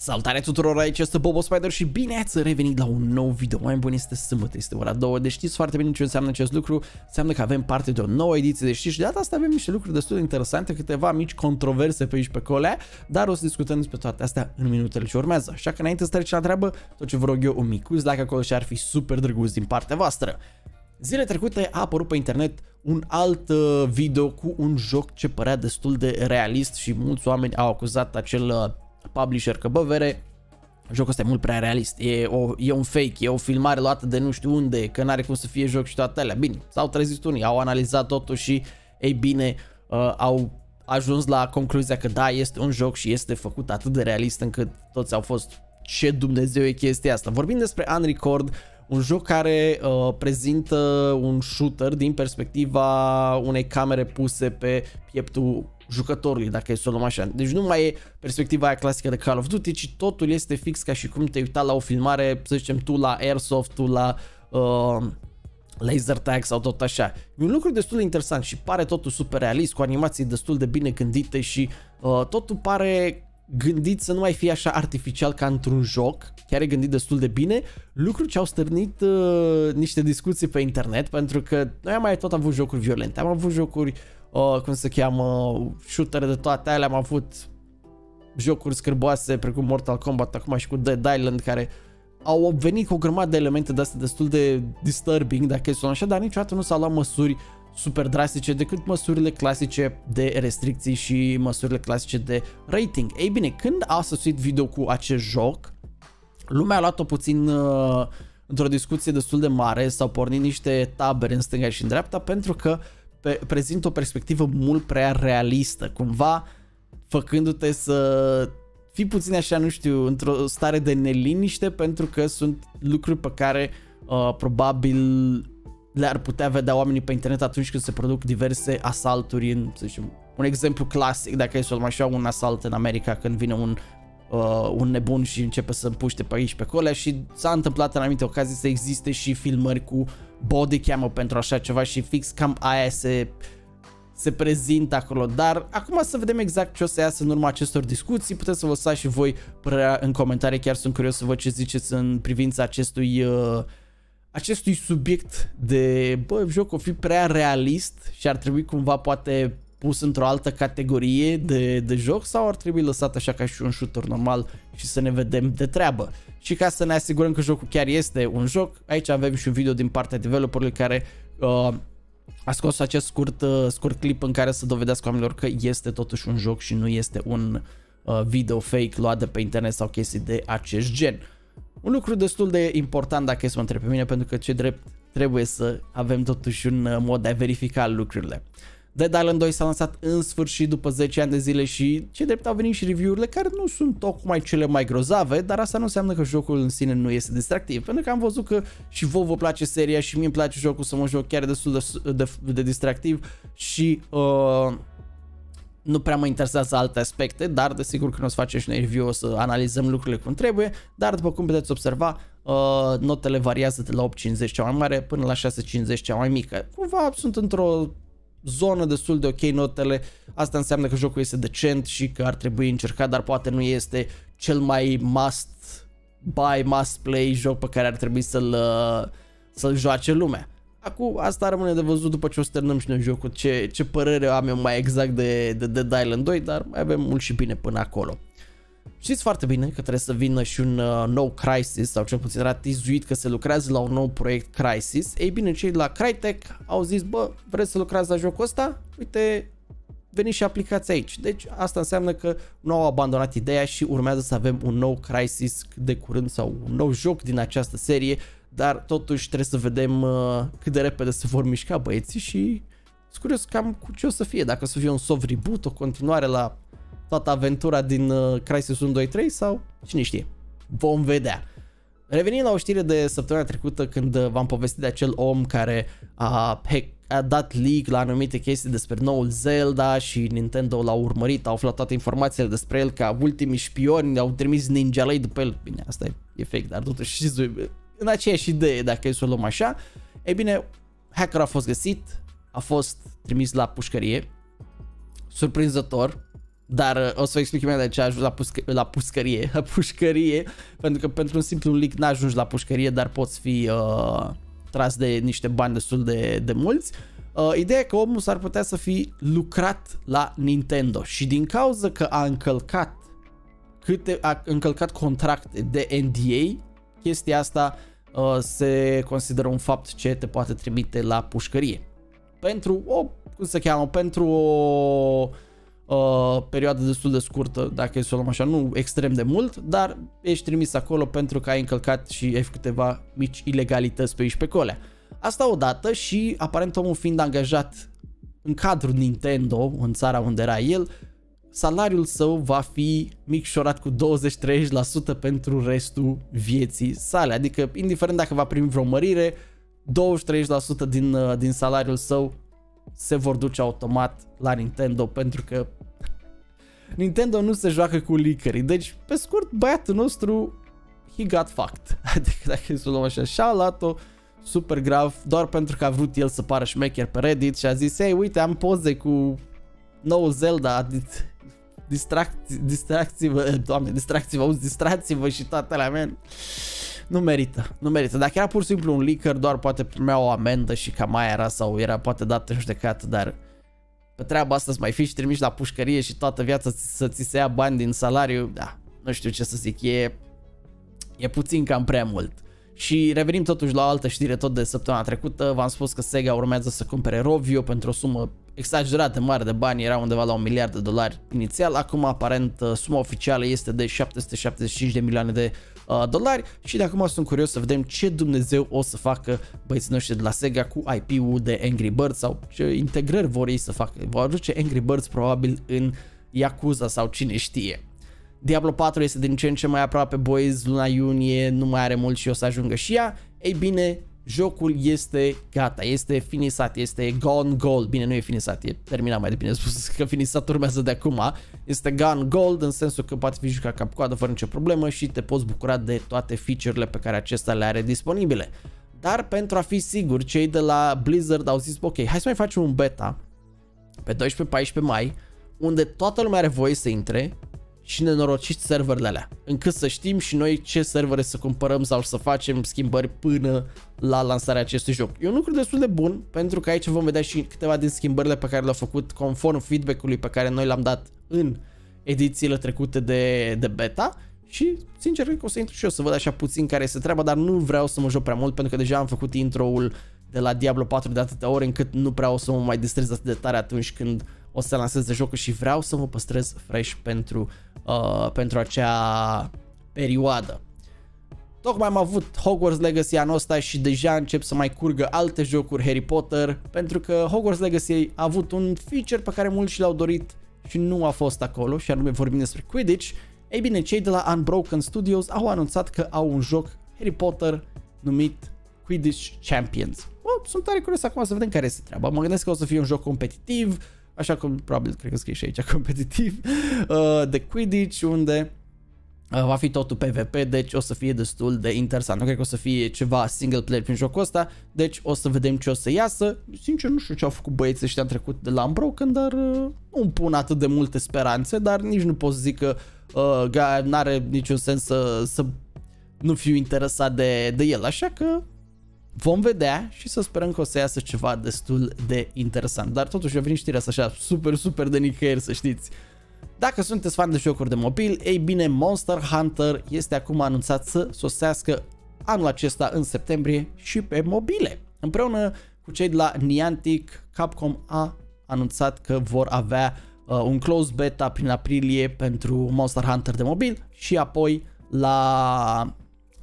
Salutare tuturor, aici este Bobo Spider și bine ați revenit la un nou video. Mai bun este sâmbătă, este ora 2, deci știți foarte bine ce înseamnă acest lucru. Înseamnă că avem parte de o nouă ediție de știri și de data asta avem niște lucruri destul de interesante, câteva mici controverse pe aici pe colea, dar o să discutăm despre toate astea în minutele ce urmează. Așa că înainte să trecem la treabă, tot ce vă rog eu, un micuț like acolo și ar fi super drăguț din partea voastră. Zile trecute a apărut pe internet un alt uh, video cu un joc ce părea destul de realist și mulți oameni au acuzat acel uh, publisher că bă vere, jocul ăsta e mult prea realist, e, o, e un fake, e o filmare luată de nu știu unde, că n-are cum să fie joc și toate alea. Bine, s-au trezit unii, au analizat totul și, ei bine, uh, au ajuns la concluzia că da, este un joc și este făcut atât de realist încât toți au fost ce Dumnezeu e chestia asta. Vorbim despre Unrecord, un joc care uh, prezintă un shooter din perspectiva unei camere puse pe pieptul jucătorului, dacă e să o luăm așa. Deci nu mai e perspectiva aia clasică de Call of Duty, ci totul este fix ca și cum te uita la o filmare, să zicem tu la Airsoft, tu la uh, laser tag sau tot așa. E un lucru destul de interesant și pare totul super realist, cu animații destul de bine gândite și uh, totul pare gândit să nu mai fie așa artificial ca într-un joc, chiar e gândit destul de bine, lucru ce au stârnit uh, niște discuții pe internet, pentru că noi am mai tot avut jocuri violente, am avut jocuri uh, cum se cheamă, shootere de toate alea, am avut jocuri scârboase precum Mortal Kombat acum și cu Dead Island care au venit cu o grămadă de elemente de astea destul de disturbing dacă sunt așa, dar niciodată nu s-au luat măsuri super drastice decât măsurile clasice de restricții și măsurile clasice de rating. Ei bine, când a sosit video cu acest joc, lumea a luat-o puțin uh, într-o discuție destul de mare, s-au pornit niște tabere în stânga și în dreapta pentru că uh, pe, prezintă o perspectivă mult prea realistă, cumva făcându-te să fii puțin așa, nu știu, într-o stare de neliniște pentru că sunt lucruri pe care uh, probabil le-ar putea vedea oamenii pe internet atunci când se produc diverse asalturi în, să zicem, un exemplu clasic, dacă e să luăm așa, un asalt în America când vine un, uh, un nebun și începe să împuște pe aici pe acolo și s-a întâmplat în anumite ocazii să existe și filmări cu body cam pentru așa ceva și fix cam aia se, se prezintă acolo. Dar acum să vedem exact ce o să iasă în urma acestor discuții. Puteți să vă lăsați și voi părerea în comentarii. Chiar sunt curios să văd ce ziceți în privința acestui... Uh, acestui subiect de, bă, joc o fi prea realist și ar trebui cumva poate pus într-o altă categorie de, de joc sau ar trebui lăsat așa ca și un shooter normal și să ne vedem de treabă. Și ca să ne asigurăm că jocul chiar este un joc, aici avem și un video din partea developerului care uh, a scos acest scurt, uh, scurt clip în care să dovedească oamenilor că este totuși un joc și nu este un uh, video fake luat de pe internet sau chestii de acest gen. Un lucru destul de important dacă e să mă întreb pe mine, pentru că ce drept trebuie să avem totuși un uh, mod de a verifica lucrurile. Dead Island 2 s-a lansat în sfârșit după 10 ani de zile și ce drept au venit și review-urile care nu sunt tocmai cele mai grozave, dar asta nu înseamnă că jocul în sine nu este distractiv, pentru că am văzut că și vouă vă place seria și mie îmi place jocul să mă joc chiar destul de, de, de distractiv și uh, nu prea mă interesează alte aspecte, dar desigur când o să facem și un review o să analizăm lucrurile cum trebuie, dar după cum puteți observa, uh, notele variază de la 8.50 cea mai mare până la 6.50 cea mai mică. Cumva sunt într-o zonă destul de ok notele, asta înseamnă că jocul este decent și că ar trebui încercat, dar poate nu este cel mai must buy, must play joc pe care ar trebui să-l să-l joace lumea. Acum, asta rămâne de văzut după ce o sternăm și noi jocul, ce, ce părere am eu mai exact de, de, de Dead Island 2, dar mai avem mult și bine până acolo. Știți foarte bine că trebuie să vină și un uh, nou Crisis, sau cel puțin era tizuit că se lucrează la un nou proiect Crisis. Ei bine, cei de la Crytek au zis, bă, vreți să lucrați la jocul ăsta? Uite, veniți și aplicați aici. Deci asta înseamnă că nu au abandonat ideea și urmează să avem un nou Crisis de curând sau un nou joc din această serie, dar totuși trebuie să vedem uh, cât de repede se vor mișca băieții și sunt curios cam cu ce o să fie, dacă o să fie un soft reboot, o continuare la toată aventura din uh, Crisis 1, 2, 3 sau cine știe. Vom vedea. Revenind la o știre de săptămâna trecută când uh, v-am povestit de acel om care a, a dat leak la anumite chestii despre noul Zelda și Nintendo l-a urmărit, a aflat toate informațiile despre el ca ultimii șpioni, au trimis Ninja Lei după el. Bine, asta e, e fake, dar totuși știți, în aceeași idee dacă e să o luăm așa. Ei bine, hacker a fost găsit, a fost trimis la pușcărie, surprinzător, Dar uh, o să vă explic imediat de ce a ajuns la, puscă, la puscărie, la pușcărie, pentru că pentru un simplu leak n-ajungi la pușcărie, dar poți fi uh, tras de niște bani destul de, de mulți. Uh, ideea e că omul s-ar putea să fi lucrat la Nintendo și din cauza că a încălcat câte a încălcat contracte de NDA, chestia asta uh, se consideră un fapt ce te poate trimite la pușcărie. Pentru o, cum se cheamă, pentru o uh, perioadă destul de scurtă, dacă e să o luăm așa, nu extrem de mult, dar ești trimis acolo pentru că ai încălcat și ai făcut câteva mici ilegalități pe aici pe colea. Asta odată și aparent omul fiind angajat în cadrul Nintendo, în țara unde era el, salariul său va fi micșorat cu 20-30% pentru restul vieții sale. Adică, indiferent dacă va primi vreo mărire, 23% din, uh, din salariul său se vor duce automat la Nintendo pentru că Nintendo nu se joacă cu leakerii. Deci, pe scurt, băiatul nostru he got fucked. Adică dacă să luăm așa, și-a luat-o super grav doar pentru că a vrut el să pară șmecher pe Reddit și a zis, hei, uite, am poze cu nou Zelda, distracți, distracți-vă, doamne, distracți-vă, auzi, distracți-vă și toate la men. Nu merită, nu merită. Dacă era pur și simplu un leaker, doar poate primea o amendă și cam mai era sau era poate dat în judecată, dar pe treaba asta să mai fii și trimiși la pușcărie și toată viața să ți se ia bani din salariu, da, nu știu ce să zic, e, e puțin cam prea mult. Și revenim totuși la o altă știre tot de săptămâna trecută, v-am spus că Sega urmează să cumpere Rovio pentru o sumă exagerat de mare de bani, era undeva la un miliard de dolari inițial, acum aparent uh, suma oficială este de 775 de milioane de uh, dolari și de acum sunt curios să vedem ce Dumnezeu o să facă băieții noștri de la Sega cu IP-ul de Angry Birds sau ce integrări vor ei să facă. Vor aduce Angry Birds probabil în Yakuza sau cine știe. Diablo 4 este din ce în ce mai aproape, boys, luna iunie, nu mai are mult și o să ajungă și ea. Ei bine, jocul este gata, este finisat, este gone gold. Bine, nu e finisat, e terminat mai de bine spus că finisat urmează de acum. Este gone gold în sensul că poate fi jucat cap coadă fără nicio problemă și te poți bucura de toate feature-urile pe care acesta le are disponibile. Dar pentru a fi sigur, cei de la Blizzard au zis, ok, hai să mai facem un beta pe 12-14 mai, unde toată lumea are voie să intre și nenorociți serverele alea, încât să știm și noi ce servere să cumpărăm sau să facem schimbări până la lansarea acestui joc. E un lucru destul de bun, pentru că aici vom vedea și câteva din schimbările pe care le-au făcut conform feedback-ului pe care noi l-am dat în edițiile trecute de, de beta și sincer că o să intru și eu să văd așa puțin care este treaba, dar nu vreau să mă joc prea mult pentru că deja am făcut intro-ul de la Diablo 4 de atâtea ori încât nu prea o să mă mai distrez atât de tare atunci când o să lansez de jocul și vreau să mă păstrez fresh pentru, uh, pentru acea perioadă. Tocmai am avut Hogwarts Legacy anul ăsta și deja încep să mai curgă alte jocuri Harry Potter pentru că Hogwarts Legacy a avut un feature pe care mulți l-au dorit și nu a fost acolo și anume vorbim despre Quidditch. Ei bine, cei de la Unbroken Studios au anunțat că au un joc Harry Potter numit Quidditch Champions. Oh, sunt tare curios acum să vedem care este treaba. Mă gândesc că o să fie un joc competitiv, așa cum probabil cred că scrie și aici competitiv, uh, de Quidditch, unde uh, va fi totul PvP, deci o să fie destul de interesant. Nu cred că o să fie ceva single player prin jocul ăsta, deci o să vedem ce o să iasă. Sincer, nu știu ce au făcut băieții ăștia în trecut de la Unbroken, dar uh, nu îmi pun atât de multe speranțe, dar nici nu pot să zic că uh, n-are niciun sens să, să nu fiu interesat de, de el, așa că Vom vedea și să sperăm că o să iasă ceva destul de interesant. Dar totuși a venit știrea asta așa super, super de nicăieri, să știți. Dacă sunteți fan de jocuri de mobil, ei bine, Monster Hunter este acum anunțat să sosească anul acesta în septembrie și pe mobile. Împreună cu cei de la Niantic, Capcom a anunțat că vor avea uh, un close beta prin aprilie pentru Monster Hunter de mobil și apoi la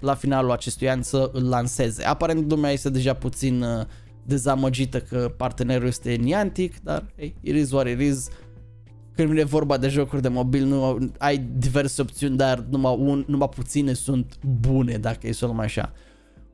la finalul acestui an să îl lanseze. Aparent lumea este deja puțin uh, dezamăgită că partenerul este Niantic, dar hey, it is what it is. Când vine vorba de jocuri de mobil, nu ai diverse opțiuni, dar numai, un, numai puține sunt bune, dacă e să luăm așa.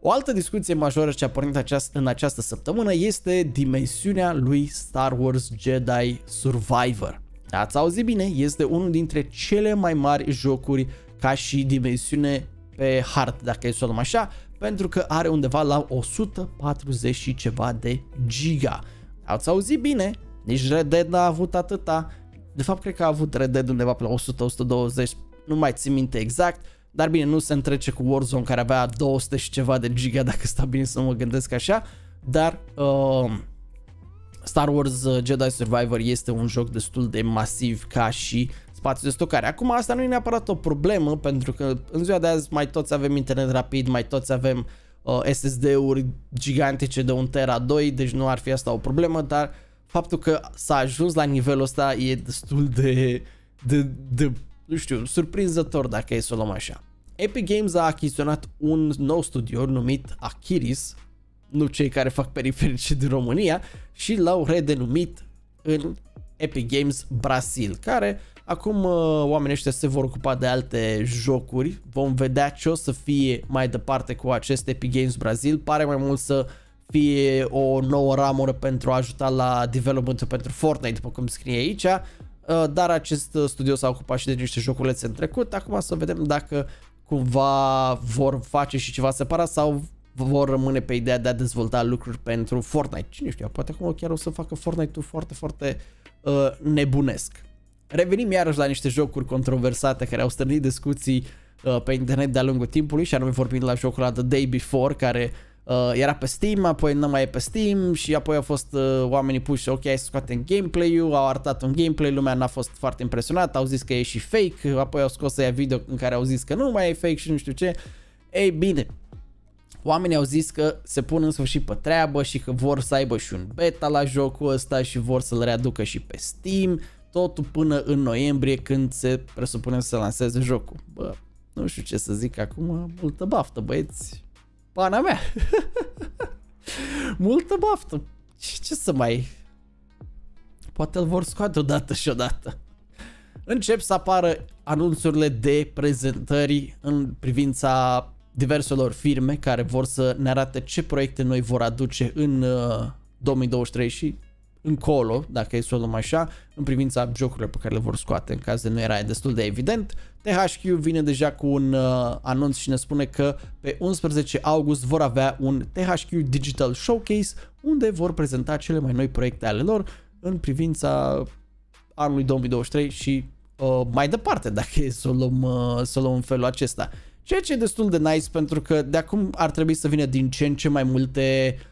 O altă discuție majoră ce a pornit aceast- în această săptămână este dimensiunea lui Star Wars Jedi Survivor. Ați auzit bine, este unul dintre cele mai mari jocuri ca și dimensiune pe hard, dacă e să o luăm așa, pentru că are undeva la 140 și ceva de giga. Ați auzit bine, nici Red Dead n-a avut atâta, De fapt, cred că a avut Red Dead undeva pe la 100-120, nu mai țin minte exact, dar bine, nu se întrece cu Warzone care avea 200 și ceva de giga, dacă sta bine să mă gândesc așa, dar uh, Star Wars uh, Jedi Survivor este un joc destul de masiv ca și spațiu de stocare. Acum asta nu e neapărat o problemă pentru că în ziua de azi mai toți avem internet rapid, mai toți avem uh, SSD-uri gigantice de 1 tera 2, deci nu ar fi asta o problemă, dar faptul că s-a ajuns la nivelul ăsta e destul de, de, de nu știu, surprinzător dacă e să o luăm așa. Epic Games a achiziționat un nou studio numit Akiris, nu cei care fac periferice din România, și l-au redenumit în Epic Games Brasil, care acum uh, oamenii ăștia se vor ocupa de alte jocuri, vom vedea ce o să fie mai departe cu acest Epic Games Brasil, pare mai mult să fie o nouă ramură pentru a ajuta la development pentru Fortnite, după cum scrie aici, uh, dar acest studio s-a ocupat și de niște joculețe în trecut, acum să vedem dacă cumva vor face și ceva separat sau vor rămâne pe ideea de a dezvolta lucruri pentru Fortnite. Cine știu, poate acum chiar o să facă Fortnite-ul foarte, foarte uh, nebunesc. Revenim iarăși la niște jocuri controversate care au stârnit discuții uh, pe internet de-a lungul timpului și anume vorbind la jocul ăla The Day Before care uh, era pe Steam, apoi nu mai e pe Steam și apoi au fost uh, oamenii puși ok, hai să scoatem gameplay-ul, au arătat un gameplay, lumea n-a fost foarte impresionată, au zis că e și fake, apoi au scos ea video în care au zis că nu mai e fake și nu știu ce. Ei bine, Oamenii au zis că se pun în sfârșit pe treabă și că vor să aibă și un beta la jocul ăsta și vor să-l readucă și pe Steam, totul până în noiembrie când se presupune să lanseze jocul. Bă, nu știu ce să zic acum, multă baftă băieți, pana mea. multă baftă. Ce, ce să mai... Poate îl vor scoate odată și odată. Încep să apară anunțurile de prezentări în privința diverselor firme care vor să ne arate ce proiecte noi vor aduce în uh, 2023 și încolo, dacă e să o luăm așa, în privința jocurilor pe care le vor scoate, în caz de nu era destul de evident. THQ vine deja cu un uh, anunț și ne spune că pe 11 august vor avea un THQ Digital Showcase unde vor prezenta cele mai noi proiecte ale lor în privința anului 2023 și uh, mai departe, dacă e să o luăm, uh, să o luăm în felul acesta. Ceea ce e destul de nice pentru că de acum ar trebui să vină din ce în ce mai multe uh,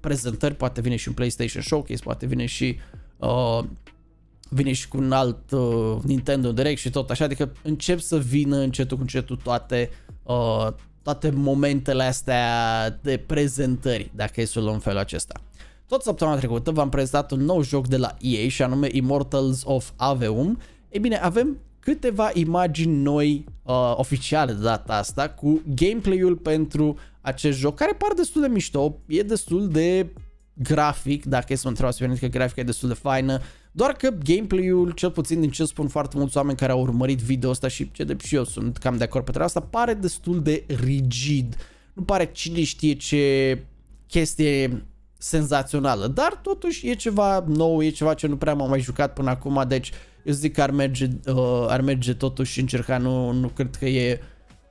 prezentări, poate vine și un PlayStation Showcase, poate vine și uh, vine și cu un alt uh, Nintendo Direct și tot așa, adică încep să vină încetul cu încetul toate uh, toate momentele astea de prezentări, dacă e să luăm felul acesta. Tot săptămâna trecută v-am prezentat un nou joc de la EA și anume Immortals of Aveum. Ei bine, avem câteva imagini noi uh, oficiale de data asta cu gameplay-ul pentru acest joc care par destul de mișto, e destul de grafic, dacă e să mă întrebați că grafica e destul de faină, doar că gameplay-ul, cel puțin din ce spun foarte mulți oameni care au urmărit video ăsta și ce de și eu sunt cam de acord pe treaba asta, pare destul de rigid. Nu pare cine știe ce chestie senzațională, dar totuși e ceva nou, e ceva ce nu prea m-am mai jucat până acum, deci eu zic că ar merge, uh, ar merge totuși și încerca, nu, nu cred că e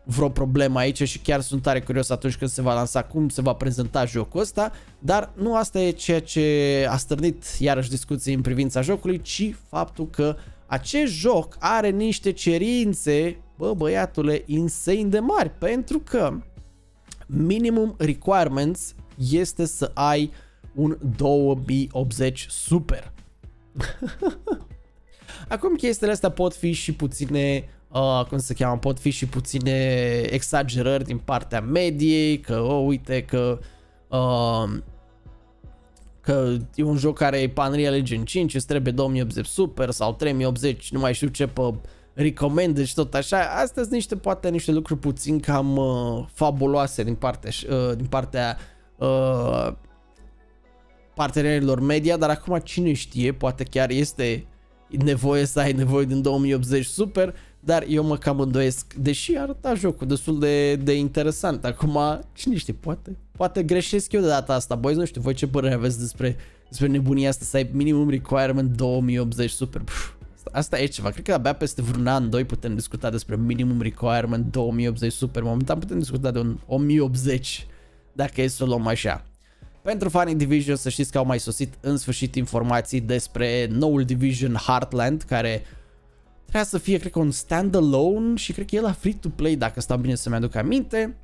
vreo problemă aici și chiar sunt tare curios atunci când se va lansa, cum se va prezenta jocul ăsta, dar nu asta e ceea ce a stârnit iarăși discuții în privința jocului, ci faptul că acest joc are niște cerințe, bă băiatule, insane de mari, pentru că minimum requirements este să ai un 2080 Super. Acum chestiile astea pot fi și puține, uh, cum se cheamă, pot fi și puține exagerări din partea mediei, că, oh, uite, că uh, că e un joc care e Unreal Engine 5, îți trebuie 2080 Super sau 3080, nu mai știu ce pe recommended și tot așa. Astea sunt niște, poate, niște lucruri puțin cam uh, fabuloase din partea, uh, din partea uh, partenerilor media, dar acum cine știe, poate chiar este nevoie să ai nevoie din 2080 super, dar eu mă cam îndoiesc, deși arăta jocul destul de, de interesant. Acum, cine știe, poate, poate greșesc eu de data asta, boys, nu știu, voi ce părere aveți despre, despre nebunia asta, să ai minimum requirement 2080 super. Pff, asta e ceva, cred că abia peste vreun an, doi putem discuta despre minimum requirement 2080 super. Momentan putem discuta de un 1080, dacă e să o luăm așa. Pentru fanii Division să știți că au mai sosit în sfârșit informații despre noul Division Heartland care trebuia să fie, cred că, un standalone și cred că e la free-to-play, dacă stau bine să-mi aduc aminte.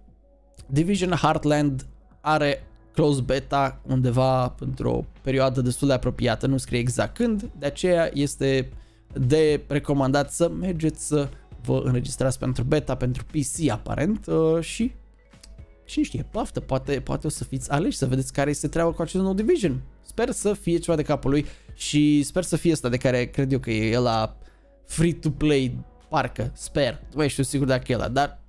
Division Heartland are close beta undeva pentru o perioadă destul de apropiată, nu scrie exact când, de aceea este de recomandat să mergeți să vă înregistrați pentru beta, pentru PC aparent uh, și cine știe, poftă, poate, poate o să fiți aleși să vedeți care este treaba cu acest nou Division. Sper să fie ceva de capul lui și sper să fie asta de care cred eu că e la free-to-play, parcă, sper, nu știu sigur dacă e ăla, dar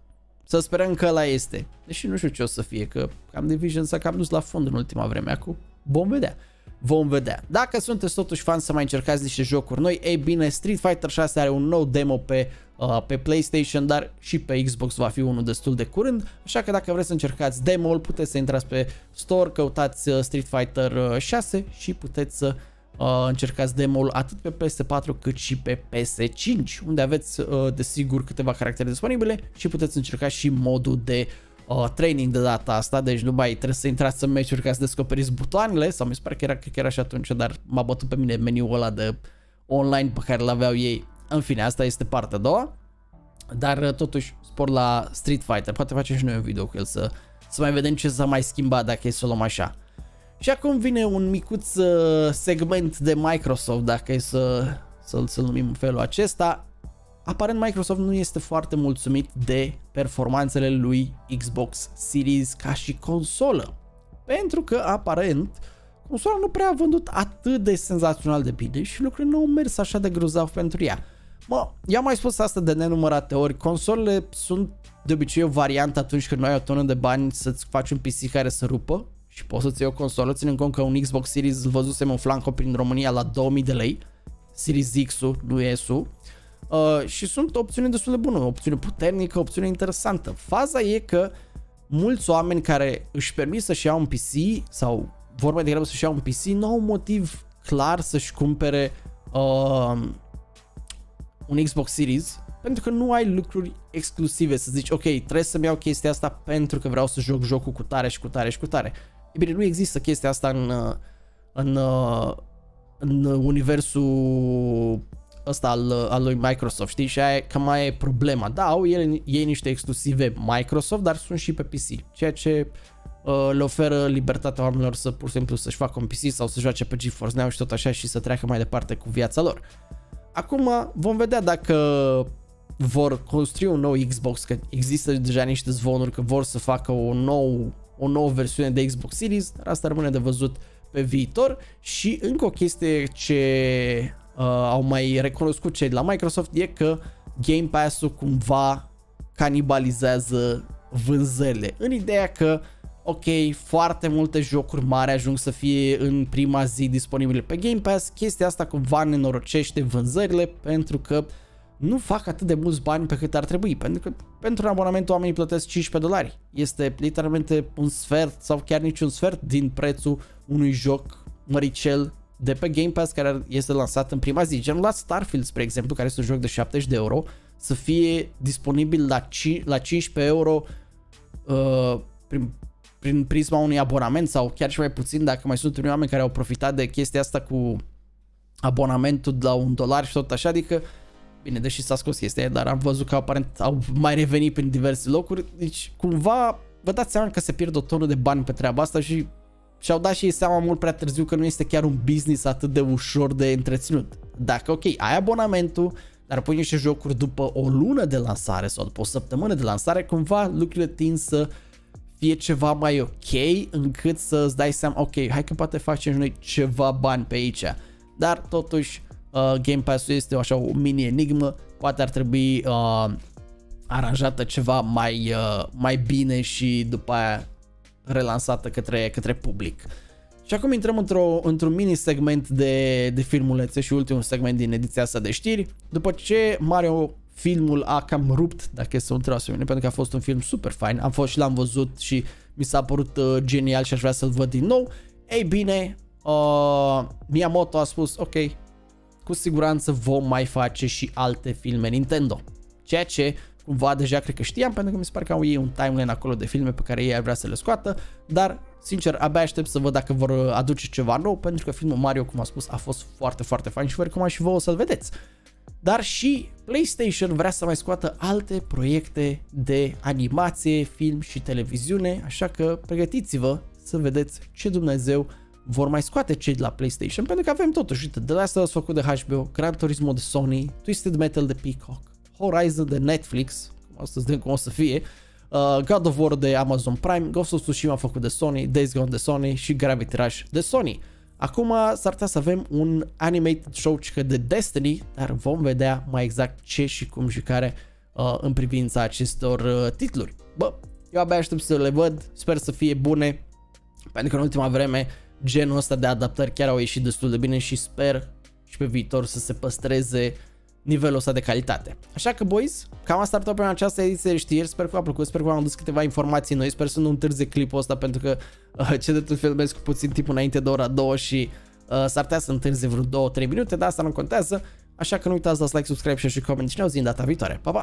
să sperăm că ăla este. Deși nu știu ce o să fie, că cam Division s-a cam dus la fund în ultima vreme, acum vom vedea. Vom vedea. Dacă sunteți totuși fan să mai încercați niște jocuri noi, ei bine, Street Fighter 6 are un nou demo pe, uh, pe PlayStation, dar și pe Xbox va fi unul destul de curând, așa că dacă vreți să încercați demo-ul, puteți să intrați pe store, căutați uh, Street Fighter 6 uh, și puteți să uh, încercați demo-ul atât pe PS4 cât și pe PS5, unde aveți uh, desigur câteva caractere disponibile și puteți încerca și modul de uh, training de data asta, deci nu mai trebuie să intrați în meciuri ca să descoperiți butoanele, sau mi se pare că era, că era și atunci, dar m-a bătut pe mine meniul ăla de online pe care l-aveau ei. În fine, asta este partea a doua, dar uh, totuși spor la Street Fighter, poate facem și noi un video cu el să, să mai vedem ce s-a mai schimbat dacă e să o luăm așa. Și acum vine un micuț uh, segment de Microsoft, dacă e să, să-l, să numim în felul acesta. Aparent Microsoft nu este foarte mulțumit de performanțele lui Xbox Series ca și consolă. Pentru că aparent consola nu prea a vândut atât de senzațional de bine și lucrurile nu au mers așa de grozav pentru ea. Mă, i-am mai spus asta de nenumărate ori, consolele sunt de obicei o variantă atunci când nu ai o tonă de bani să-ți faci un PC care să rupă și poți să-ți iei o consolă, ținând cont că un Xbox Series îl văzusem în flanco prin România la 2000 de lei, Series X-ul, nu S-ul, uh, și sunt opțiune destul de bună, o opțiune puternică, o opțiune interesantă. Faza e că mulți oameni care își permit să-și iau un PC sau vor mai degrabă să-și iau un PC, nu au motiv clar să-și cumpere uh, un Xbox Series pentru că nu ai lucruri exclusive să zici, ok, trebuie să-mi iau chestia asta pentru că vreau să joc jocul cu tare și cu tare și cu tare. E bine, nu există chestia asta în, în, în universul ăsta al, al lui Microsoft, știi? Și aia cam mai e problema. Da, au ei, ei niște exclusive Microsoft, dar sunt și pe PC, ceea ce uh, le oferă libertatea oamenilor să pur și simplu să-și facă un PC sau să joace pe GeForce Now și tot așa și să treacă mai departe cu viața lor. Acum vom vedea dacă vor construi un nou Xbox, că există deja niște zvonuri că vor să facă un nou o nouă versiune de Xbox Series, dar asta rămâne de văzut pe viitor. Și încă o chestie ce uh, au mai recunoscut cei de la Microsoft e că Game Pass-ul cumva canibalizează vânzările în ideea că ok, foarte multe jocuri mari ajung să fie în prima zi disponibile pe Game Pass, chestia asta cumva nenorocește vânzările pentru că uh, nu fac atât de mulți bani pe cât ar trebui, pentru că pentru un abonament oamenii plătesc 15 dolari. Este literalmente un sfert sau chiar nici un sfert din prețul unui joc măricel de pe Game Pass care este lansat în prima zi. Genul la Starfield, spre exemplu, care este un joc de 70 de euro, să fie disponibil la, 5, la 15 euro uh, prin, prin prisma unui abonament sau chiar și mai puțin dacă mai sunt unii oameni care au profitat de chestia asta cu abonamentul de la un dolar și tot așa, adică uh, Bine, deși s-a scos chestia dar am văzut că aparent au mai revenit prin diverse locuri, deci cumva vă dați seama că se pierd o tonă de bani pe treaba asta și și-au dat și ei seama mult prea târziu că nu este chiar un business atât de ușor de întreținut. Dacă, ok, ai abonamentul, dar pui niște jocuri după o lună de lansare sau după o săptămână de lansare, cumva lucrurile tind să fie ceva mai ok încât să îți dai seama, ok, hai că poate facem noi ceva bani pe aici. Dar totuși uh, Game Pass-ul este așa o mini enigmă, poate ar trebui uh, aranjată ceva mai, uh, mai bine și după aia relansată către, către public. Și acum intrăm într-o, într-un mini segment de, de filmulețe și ultimul segment din ediția asta de știri. După ce Mario filmul a cam rupt, dacă să întreb pentru că a fost un film super fain, am fost și l-am văzut și mi s-a părut uh, genial și aș vrea să-l văd din nou. Ei bine, uh, Miyamoto a spus, ok, cu siguranță vom mai face și alte filme Nintendo. Ceea ce cumva deja cred că știam, pentru că mi se pare că au ei un timeline acolo de filme pe care ei ar vrea să le scoată, dar sincer abia aștept să văd dacă vor aduce ceva nou, pentru că filmul Mario, cum am spus, a fost foarte, foarte fain și vă recomand și vouă să-l vedeți. Dar și PlayStation vrea să mai scoată alte proiecte de animație, film și televiziune, așa că pregătiți-vă să vedeți ce Dumnezeu vor mai scoate cei de la PlayStation, pentru că avem totuși, uite, The Last of Us făcut de HBO, Gran Turismo de Sony, Twisted Metal de Peacock, Horizon de Netflix, o să vedem cum o să fie, uh, God of War de Amazon Prime, Ghost of Tsushima făcut de Sony, Days Gone de Sony și Gravity Rush de Sony. Acum s-ar putea să avem un animated show de Destiny, dar vom vedea mai exact ce și cum și care uh, în privința acestor uh, titluri. Bă, eu abia aștept să le văd, sper să fie bune, pentru că în ultima vreme genul ăsta de adaptări chiar au ieșit destul de bine și sper și pe viitor să se păstreze nivelul ăsta de calitate. Așa că, boys, cam asta ar fi această ediție de știri. Sper că v-a plăcut, sper că v-am adus câteva informații noi, sper să nu întârzie clipul ăsta pentru că uh, ce de tot filmez cu puțin timp înainte de ora 2 și uh, s-ar putea să întârzie vreo 2-3 minute, dar asta nu contează. Așa că nu uitați să dați like, subscribe și și coment și ne auzim data viitoare. Pa, pa!